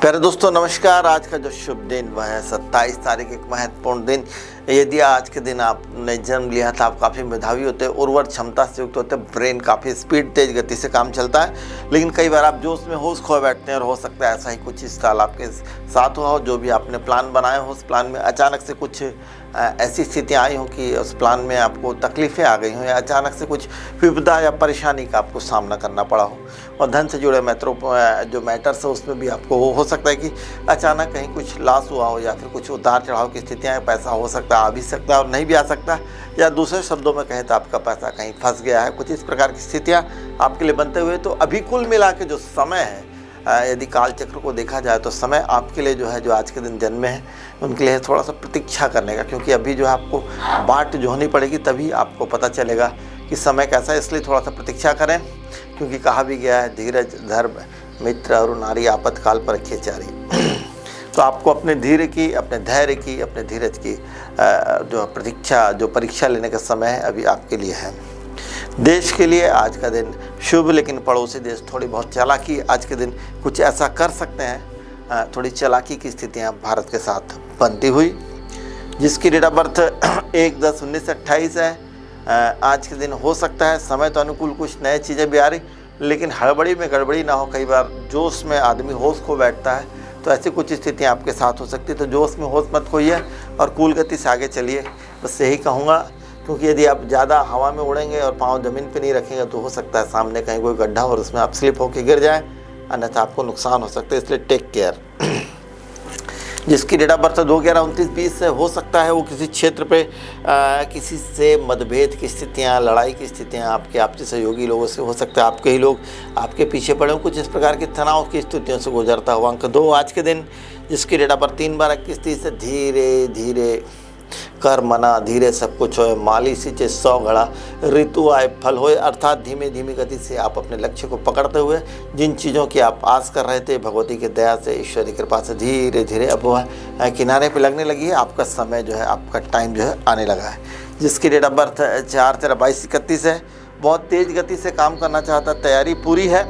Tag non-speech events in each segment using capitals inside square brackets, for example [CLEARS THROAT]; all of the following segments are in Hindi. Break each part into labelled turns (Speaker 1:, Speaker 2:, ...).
Speaker 1: प्यारे दोस्तों, नमस्कार। आज का जो शुभ दिन, वह है सत्ताईस तारीख, एक महत्वपूर्ण दिन। यदि आज के दिन आपने जन्म लिया था आप काफ़ी मेधावी होते हैं उर्वर क्षमता से युक्त होते हैं। ब्रेन काफ़ी स्पीड, तेज गति से काम चलता है। लेकिन कई बार आप जोश में होश खो बैठते हैं और हो सकता है ऐसा ही कुछ इस साल आपके साथ हुआ हो, जो भी आपने प्लान बनाए हो। उस प्लान में अचानक से कुछ ऐसी स्थितियाँ आई हों कि उस प्लान में आपको तकलीफ़ें आ गई हों या अचानक से कुछ विपदा या परेशानी का आपको सामना करना पड़ा हो। और धन से जुड़े मैत्रों जो मैटर्स है, उसमें भी आपको हो सकता है कि अचानक कहीं कुछ लॉस हुआ हो या फिर कुछ उतार चढ़ाव की स्थितियाँ पैसा हो सकता है। आ भी सकता है और नहीं भी आ सकता, या दूसरे शब्दों में कहें तो आपका पैसा कहीं फंस गया है, कुछ इस प्रकार की स्थितियाँ आपके लिए बनते हुए तो अभी कुल मिला के जो समय है यदि कालचक्र को देखा जाए तो समय आपके लिए जो है, जो आज के दिन जन्मे हैं, उनके लिए थोड़ा सा प्रतीक्षा करने का, क्योंकि अभी जो है आपको बाट जो होनी पड़ेगी, तभी आपको पता चलेगा कि समय कैसा है, इसलिए थोड़ा सा प्रतीक्षा करें, क्योंकि कहा भी गया है, धीरज, धर्म, मित्र और नारी आपत्तकाल पर रखिए चारी तो आपको अपने धीरे की, अपने धैर्य की, अपने धीरज की जो प्रतीक्षा, जो परीक्षा लेने का समय है, अभी आपके लिए है। देश के लिए आज का दिन शुभ, लेकिन पड़ोसी देश थोड़ी बहुत चालाकी, आज के दिन कुछ ऐसा कर सकते हैं। थोड़ी चालाकी की स्थितियाँ भारत के साथ बनती हुई, जिसकी डेट ऑफ़ बर्थ एक दस उन्नीस से अट्ठाईस है। आज के दिन हो सकता है, समय तो अनुकूल कुछ नए चीज़ें भी आ रही, लेकिन हड़बड़ी में गड़बड़ी ना हो, कई बार जोश में आदमी होश खो बैठता है। तो ऐसी कुछ स्थितियाँ आपके साथ हो सकती है। तो जोश में होश मत खोइए और कूल गति से आगे चलिए। बस यही कहूँगा, क्योंकि यदि आप ज़्यादा हवा में उड़ेंगे और पाँव ज़मीन पर नहीं रखेंगे तो हो सकता है सामने कहीं कोई गड्ढा और उसमें आप स्लिप होकर गिर जाएँ, अन्यथा आपको नुकसान हो सकता है, इसलिए टेक केयर जिसकी डेट ऑफ़ बर्थ दो ग्यारह उनतीस बीस से हो सकता है वो किसी क्षेत्र पे आ, किसी से मतभेद की स्थितियाँ लड़ाई की स्थितियाँ आपके आपसी सहयोगी लोगों से हो सकता है। आपके ही लोग आपके पीछे पड़े हों कुछ इस प्रकार के तनाव की स्थितियों से गुजरता हुआ अंक दो आज के दिन जिसकी डेट ऑफ़ बर्थ तीन बार इक्कीस तीस से धीरे धीरे कर मना, धीरे सब कुछ होए माली सिंचे सौ घड़ा ऋतु आए, फल होए, अर्थात धीमे धीमे गति से आप अपने लक्ष्य को पकड़ते हुए जिन चीज़ों की आप आस कर रहे थे, भगवती की दया से, ईश्वरी कृपा से धीरे धीरे अब वह किनारे पर लगने लगी है, आपका समय जो है, आपका टाइम जो है, आने लगा है। जिसकी डेट ऑफ़ बर्थ चार तेरह बाईस इकतीस है। बहुत तेज़ गति से काम करना चाहता, तैयारी पूरी है,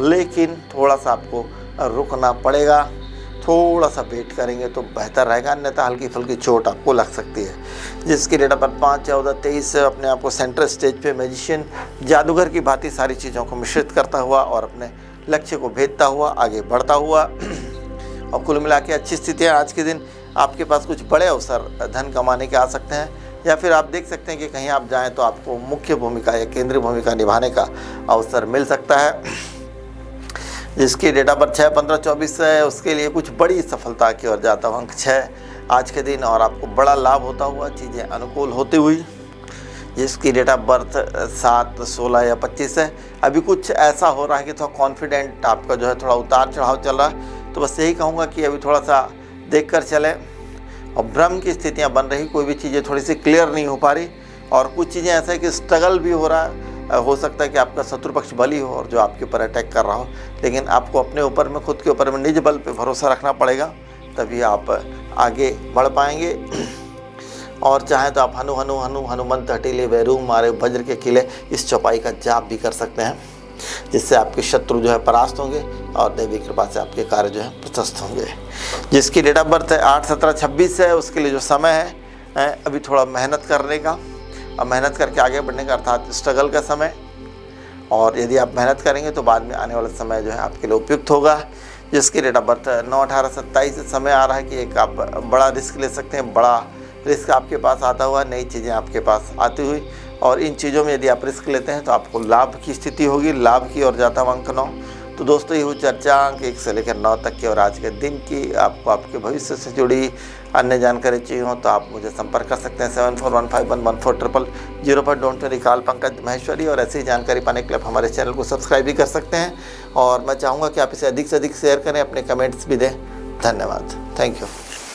Speaker 1: लेकिन थोड़ा सा आपको रुकना पड़ेगा। थोड़ा सा वेट करेंगे तो बेहतर रहेगा, अन्यथा हल्की फुल्की चोट आपको लग सकती है। जिसकी डेट ऑफ़ बर्थ पाँच चौदह तेईस अपने आप को सेंट्रल स्टेज पे मैजिशियन जादूगर की भांति सारी चीज़ों को मिश्रित करता हुआ और अपने लक्ष्य को भेजता हुआ, आगे बढ़ता हुआ, और कुल मिला के अच्छी स्थितियाँ आज के दिन आपके पास कुछ बड़े अवसर, धन कमाने के आ सकते हैं, या फिर आप देख सकते हैं कि कहीं आप जाएँ तो आपको मुख्य भूमिका या केंद्रीय भूमिका निभाने का अवसर मिल सकता है। जिसकी डेट ऑफ़ बर्थ छः पंद्रह, चौबीस है, उसके लिए कुछ बड़ी सफलता की ओर जाता हूँ। अंक छः आज के दिन और आपको बड़ा लाभ होता हुआ चीज़ें अनुकूल होती हुई। जिसकी डेट ऑफ़ बर्थ सात, सोलह या पच्चीस है। अभी कुछ ऐसा हो रहा है कि थोड़ा कॉन्फिडेंट आपका जो है थोड़ा उतार चढ़ाव चल रहा है। तो बस यही कहूँगा कि अभी थोड़ा सा देख कर चलें और भ्रम की स्थितियाँ बन रही, कोई भी चीज़ें थोड़ी सी क्लियर नहीं हो पा रही। और कुछ चीज़ें ऐसा है कि स्ट्रगल भी हो रहा है। हो सकता है कि आपका शत्रु पक्ष बली हो और जो आपके ऊपर अटैक कर रहा हो। लेकिन आपको अपने ऊपर में, खुद के ऊपर में, निज बल पे भरोसा रखना पड़ेगा, तभी आप आगे बढ़ पाएँगे। [CLEARS THROAT] और चाहें तो आप हनु हनु हनु, हनुमंत, हटीले वैरूम मारे, वज्र के किले इस चौपाई का जाप भी कर सकते हैं, जिससे आपके शत्रु जो है परास्त होंगे और देवी कृपा से आपके कार्य जो है प्रशस्त होंगे। जिसकी डेट ऑफ़ बर्थ है आठ, सत्रह, छब्बीस है, उसके लिए जो समय है अभी थोड़ा मेहनत करने का। और मेहनत करके आगे बढ़ने का अर्थात स्ट्रगल का समय। और यदि आप मेहनत करेंगे तो बाद में आने वाला समय जो है आपके लिए उपयुक्त होगा। जिसकी डेट ऑफ़ बर्थ नौ अठारह सत्ताईस समय आ रहा है कि एक आप बड़ा रिस्क ले सकते हैं। बड़ा रिस्क आपके पास आता हुआ, नई चीज़ें आपके पास आती हुई। और इन चीज़ों में यदि आप रिस्क लेते हैं तो आपको लाभ की स्थिति होगी। लाभ की ओर जाता हुआ अंक नौ। तो दोस्तों, ये हुई चर्चा अंक एक से लेकर नौ तक की और आज के दिन की। आपको आपके भविष्य से जुड़ी अन्य जानकारी चाहिए हो तो आप मुझे संपर्क कर सकते हैं seven four one five one one four triple zero पर don't worry call Pankaj Maheshwari और ऐसी जानकारी पाने के लिए आप हमारे चैनल को सब्सक्राइब भी कर सकते हैं। और मैं चाहूँगा कि आप इसे अधिक से अधिक शेयर करें, अपने कमेंट्स भी दें। धन्यवाद। Thank you